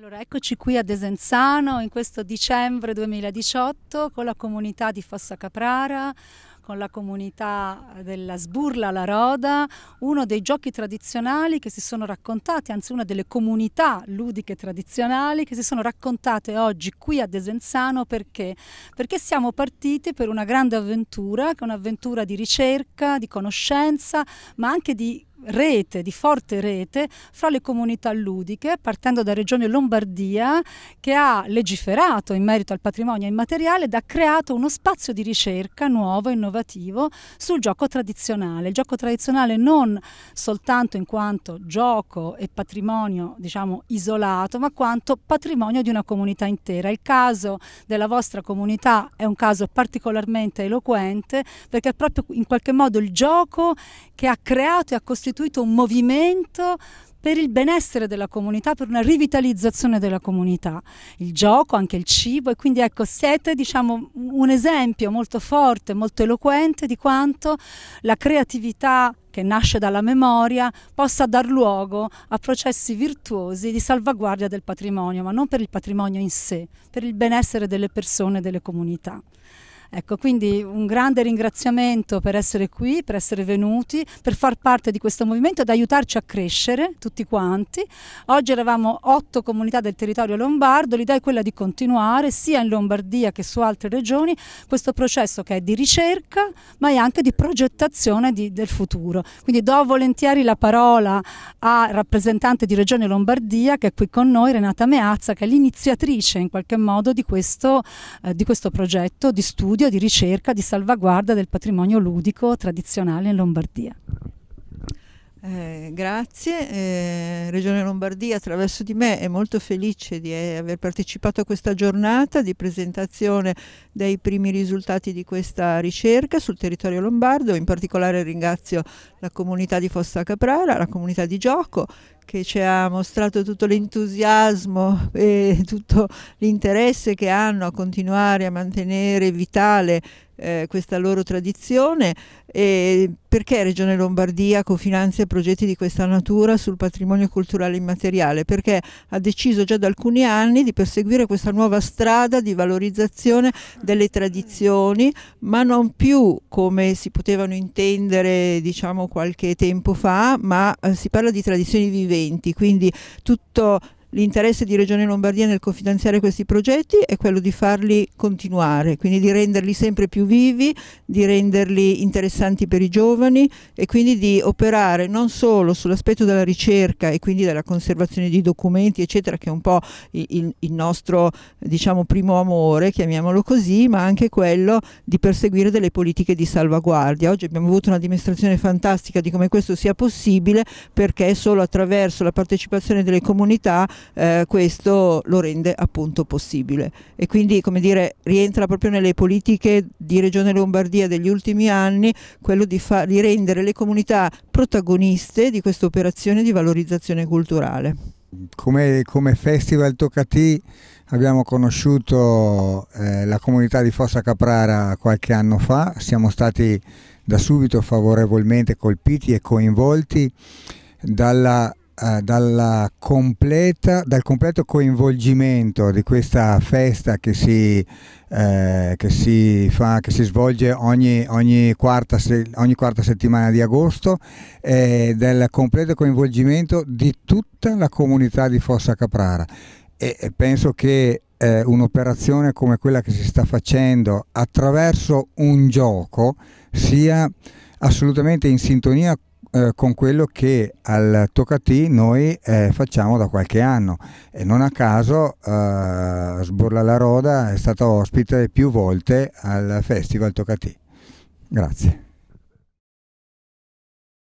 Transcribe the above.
Allora, eccoci qui a Desenzano in questo dicembre 2018 con la comunità di Fossa Caprara, con la comunità della Sburla La Roda, uno dei giochi tradizionali che si sono raccontati, anzi una delle comunità ludiche tradizionali che si sono raccontate oggi qui a Desenzano perché? Perché siamo partiti per una grande avventura, che è un'avventura di ricerca, di conoscenza, ma anche di rete, di forte rete fra le comunità ludiche, partendo da Regione Lombardia, che ha legiferato in merito al patrimonio immateriale ed ha creato uno spazio di ricerca nuovo, innovativo, sul gioco tradizionale. Il gioco tradizionale non soltanto in quanto gioco e patrimonio, diciamo, isolato, ma quanto patrimonio di una comunità intera. Il caso della vostra comunità è un caso particolarmente eloquente, perché è proprio in qualche modo il gioco che ha creato e ha costituito costituito un movimento per il benessere della comunità, per una rivitalizzazione della comunità. Il gioco, anche il cibo e quindi ecco siete diciamo, un esempio molto forte, molto eloquente di quanto la creatività che nasce dalla memoria possa dar luogo a processi virtuosi di salvaguardia del patrimonio, ma non per il patrimonio in sé, per il benessere delle persone e delle comunità. Ecco, quindi un grande ringraziamento per essere qui, per essere venuti, per far parte di questo movimento ed aiutarci a crescere tutti quanti. Oggi eravamo otto comunità del territorio lombardo, l'idea è quella di continuare sia in Lombardia che su altre regioni questo processo che è di ricerca ma è anche di progettazione di, del futuro. Quindi do volentieri la parola a rappresentante di Regione Lombardia che è qui con noi, Renata Meazza, che è l'iniziatrice in qualche modo di questo, eh, di questo progetto di studio studio di ricerca di salvaguardia del patrimonio ludico tradizionale in Lombardia. Eh, grazie, eh, Regione Lombardia attraverso di me è molto felice di eh, aver partecipato a questa giornata di presentazione dei primi risultati di questa ricerca sul territorio lombardo, in particolare ringrazio la comunità di Fossa Caprara, la comunità di Gioco che ci ha mostrato tutto l'entusiasmo e tutto l'interesse che hanno a continuare a mantenere vitale eh, questa loro tradizione e perché Regione Lombardia cofinanzia progetti di questa natura sul patrimonio culturale immateriale? Perché ha deciso già da alcuni anni di perseguire questa nuova strada di valorizzazione delle tradizioni, ma non più come si potevano intendere diciamo qualche tempo fa, ma eh, si parla di tradizioni viventi, quindi tutto L'interesse di Regione Lombardia nel cofinanziare questi progetti è quello di farli continuare, quindi di renderli sempre più vivi, di renderli interessanti per i giovani e quindi di operare non solo sull'aspetto della ricerca e quindi della conservazione di documenti, eccetera, che è un po' il, il nostro diciamo, primo amore, chiamiamolo così, ma anche quello di perseguire delle politiche di salvaguardia. Oggi abbiamo avuto una dimostrazione fantastica di come questo sia possibile perché solo attraverso la partecipazione delle comunità eh, questo lo rende appunto possibile e quindi come dire rientra proprio nelle politiche di Regione Lombardia degli ultimi anni quello di, di rendere le comunità protagoniste di questa operazione di valorizzazione culturale. Come, come Festival Toccati abbiamo conosciuto eh, la comunità di Fossa Caprara qualche anno fa, siamo stati da subito favorevolmente colpiti e coinvolti dalla completa, dal completo coinvolgimento di questa festa che si, eh, che si, fa, che si svolge ogni, ogni, quarta, ogni, quarta, settimana di agosto e del completo coinvolgimento di tutta la comunità di Fossa Caprara. E, e penso che eh, un'operazione come quella che si sta facendo attraverso un gioco sia assolutamente in sintonia eh, con quello che al Toccati noi eh, facciamo da qualche anno e non a caso eh, Sburla la Roda è stata ospite più volte al Festival Toccati. Grazie.